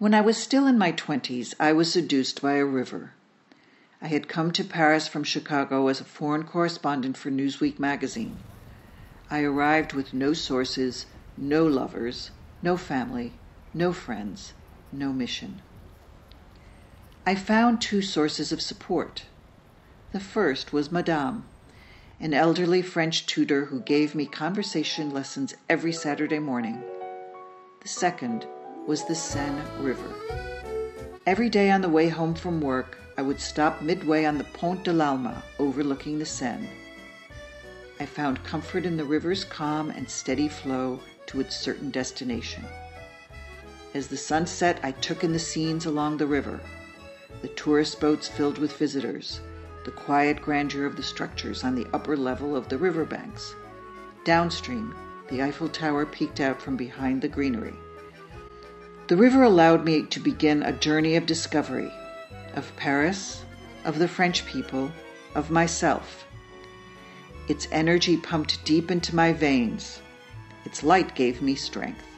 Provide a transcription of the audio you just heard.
When I was still in my twenties I was seduced by a river. I had come to Paris from Chicago as a foreign correspondent for Newsweek magazine. I arrived with no sources, no lovers, no family, no friends, no mission. I found two sources of support. The first was Madame, an elderly French tutor who gave me conversation lessons every Saturday morning. The second was the Seine River. Every day on the way home from work, I would stop midway on the Pont de l'Alma overlooking the Seine. I found comfort in the river's calm and steady flow to its certain destination. As the sun set, I took in the scenes along the river the tourist boats filled with visitors, the quiet grandeur of the structures on the upper level of the river banks. Downstream, the Eiffel Tower peeked out from behind the greenery. The river allowed me to begin a journey of discovery of Paris, of the French people, of myself. Its energy pumped deep into my veins. Its light gave me strength.